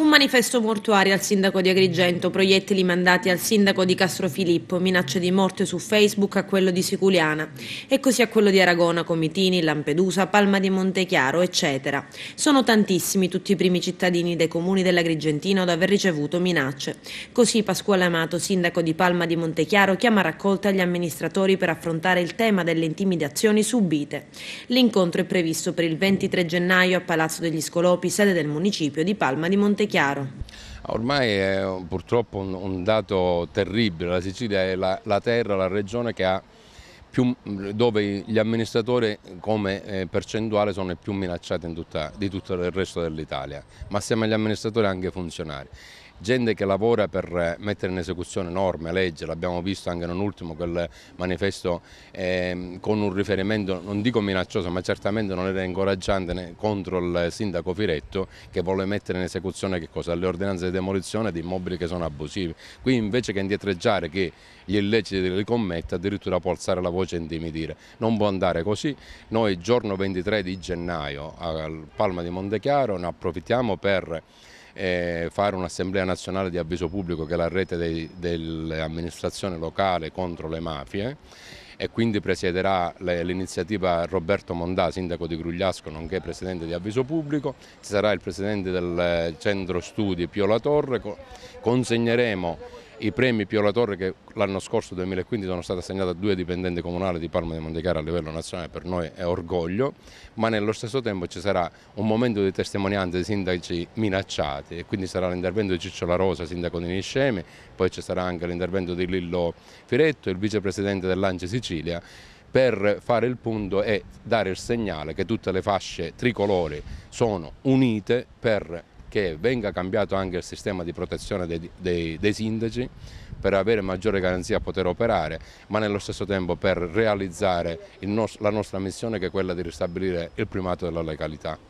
Un manifesto mortuario al sindaco di Agrigento, proiettili mandati al sindaco di Castrofilippo, minacce di morte su Facebook a quello di Siculiana e così a quello di Aragona, Comitini, Lampedusa, Palma di Montechiaro, eccetera. Sono tantissimi tutti i primi cittadini dei comuni dell'Agrigentino ad aver ricevuto minacce. Così Pasquale Amato, sindaco di Palma di Montechiaro, chiama a raccolta gli amministratori per affrontare il tema delle intimidazioni subite. L'incontro è previsto per il 23 gennaio a Palazzo degli Scolopi, sede del municipio di Palma di Montechiaro chiaro. Ormai è purtroppo un, un dato terribile, la Sicilia è la, la terra, la regione ha più, dove gli amministratori come eh, percentuale sono i più minacciati tutta, di tutto il resto dell'Italia, ma assieme agli amministratori anche funzionari gente che lavora per mettere in esecuzione norme, leggi, l'abbiamo visto anche non ultimo quel manifesto eh, con un riferimento, non dico minaccioso, ma certamente non era incoraggiante contro il sindaco Firetto che vuole mettere in esecuzione le ordinanze di demolizione di immobili che sono abusivi. Qui invece che indietreggiare che gli illeciti li commette addirittura può alzare la voce e intimidire. Non può andare così. Noi giorno 23 di gennaio al Palma di Montechiaro ne approfittiamo per eh, fare un'assemblea nazionale di avviso pubblico che è la rete dell'amministrazione locale contro le mafie e quindi presiederà l'iniziativa Roberto Mondà, sindaco di Grugliasco, nonché presidente di Avviso Pubblico, ci sarà il presidente del centro studi Pio La Torre, consegneremo i premi Pio La Torre che l'anno scorso 2015 sono stati assegnati a due dipendenti comunali di Palma di Montechiaro a livello nazionale, per noi è orgoglio, ma nello stesso tempo ci sarà un momento di testimonianza di sindaci minacciati e quindi sarà l'intervento di Ciccio La Rosa, sindaco di Niscemi, poi ci sarà anche l'intervento di Lillo Firetto, il vicepresidente dell'Ance Sicilia, per fare il punto e dare il segnale che tutte le fasce tricolori sono unite per che venga cambiato anche il sistema di protezione dei, dei, dei sindaci per avere maggiore garanzia a poter operare, ma nello stesso tempo per realizzare nos la nostra missione che è quella di ristabilire il primato della legalità.